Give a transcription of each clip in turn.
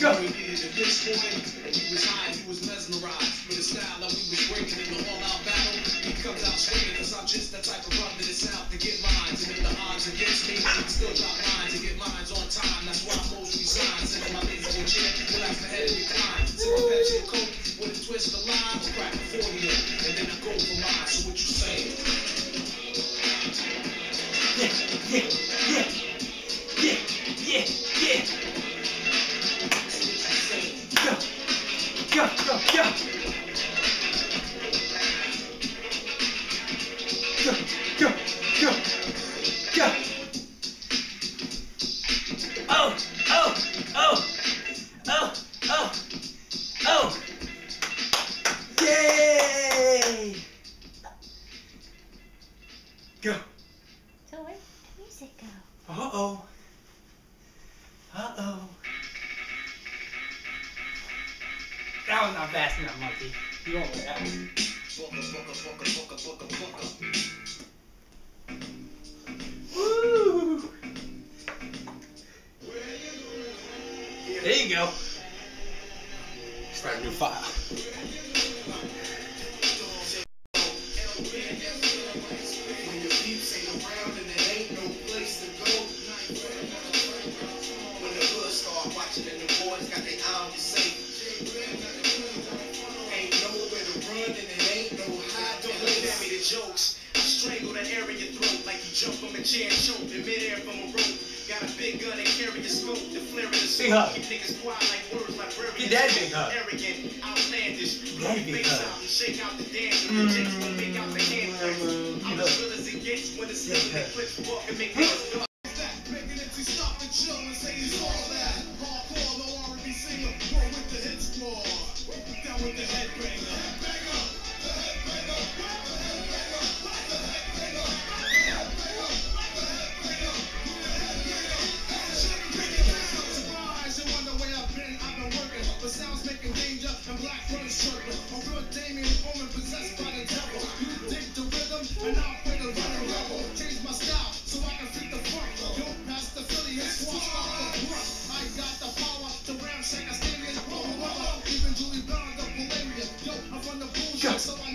go. This and he was high, he was mesmerized with his style that we was breaking in the all-out battle. He comes out swinging, cause I'm just that type of run that is out to get lines. And if the odds against me, I still got lines to get lines on time. That's why I. Sitting my lazy in chair, relax the head and recline. Sip my Pepsi Coke with a twist of lime, crack a 40 in, and then I go for mine. So what you saying? Yeah, yeah, yeah, yeah, Not fast enough, monkey. You won't let that one. Woo! There you go. Start a new file. A chair and in midair from a rope. Got a big gun and carry a scope, the flare the Big hug. Keep niggas quiet like words like Get that big hug. Arrogant, outlandish. That big Face out and shake out the dance. And the chicks will make out the hand mm. claps. I'm as real as it gets when it's still in the clips walk and make niggas go. It to stop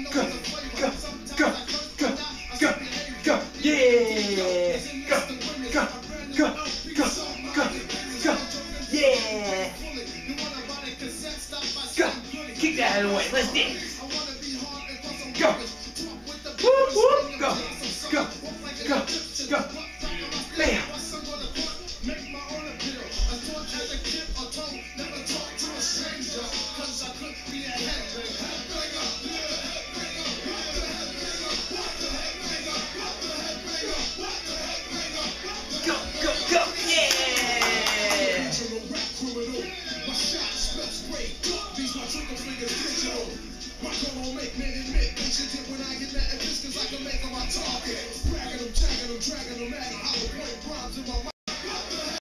go, go, go, go, go, go, yeah, go, go, go, go, go, go, yeah, go, kick that out of the way, let's dance.